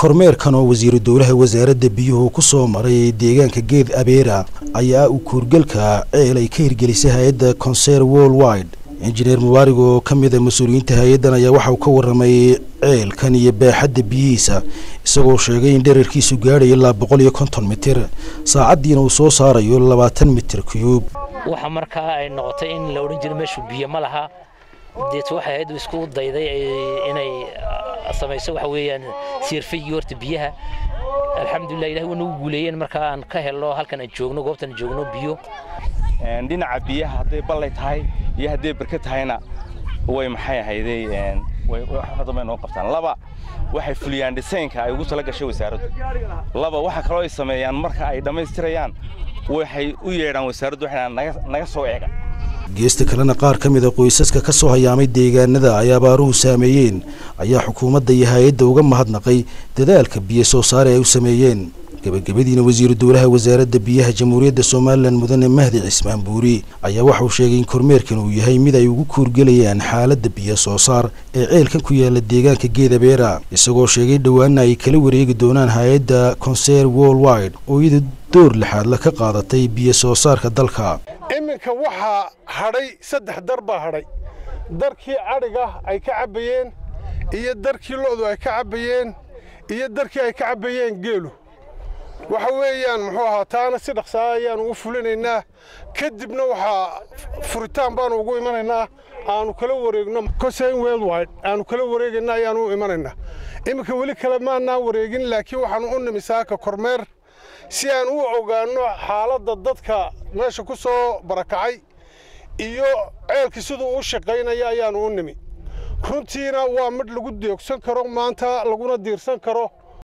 kormeerkan oo wasiiru dowlaha wasaaradda biyuhu ku soo maray deegaanka geed abeera ayaa uu kuurgalka ceel ay ka hirgelisay hay'adda conser worldwide. Injineer mubaarig oo ka mid a mas'uuliyiinta hay'addan ayaa waxa uu ka warramay ceelkan iyo baaxadda biyihiisa isagoo sheegay in dherarkiisu gaadhayo ilaa boqol iyo konton mitir saacaddiina uu soo saarayo labaatan mitir kuyuub waxa markaa ay noqotay in la odhan jiray meeshu biyo ma laha. Deet waxay hayaddu isku dayday inay samayso waxa weeyaan siirfaygii horta biyaha. Alxamdulilah ilahi waa nagu guuleeyeen markaa aan ka helno halkan aan joogno goobtan joogno biyo. Dhinaca biyaha hadday ballay tahay iyo hadday barka tahayna way maxay ahayday hadda noo qabtaan. Laba waxay fuliyaan dhisaynka ay ugu tala gashay wasaaraddu. Laba waxa kaloo ay sameeyaan marka ay dhammaystirayaan waxay u yeedhaan wasaaraddu waxay naga soo eega geesta kalena qaar ka mida qoysaska ka soo hayaamay deegaanada ay abaaruhu saameeyeen. Ayaa xukuumadda iyo hay'adda uga mahadnaqay dadaalka biyo soo saare ay u sameeyeen gebagabadiina wasiiru dowlaha wasaaradda biyaha jamhuuriyadda somalilan mudane mahdi cismaan buuri ayaa waxa uu sheegay in kormeerkan uu yahay mid ay ugu kuurgelayaan xaaladda biyo soo saar ee ceelkan ku yaalla deegaanka geedabeera isagoo sheegay dhowaana ay kala wareegi doonaan hay'adda conser worldwide oo iyada door lixaadla ka qaadatay biyo soo saarka dalka. Iminka waxaa hadhay saddex dar baa hadhay. Darkii cadhiga ay ka cabbayeen iyo darkii lo'du ay ka cabbayeen iyo darkii ay ka cabbayeen geelu waxa weeyaan muxuu ahaa taana si dhaqsaa ayaanu ugu fulinaynaa. Kadibna waxaa furitaan baanu ugu imanaynaa. Aanu kala wareegno cosen worldwide aanu kala wareegayna ayaanu u imanaynaa. Iminka weli kale maanaan wareegin laakiin waxaanu u nimi saaka kormeer si aan u ogaanno xaaladda dadka meesha ku soo barakacay iyo ceelkii siduu u shaqaynaya ayaanu u nimi. Runtiina waa midh lagu deegsan karo maanta laguna diirsan karo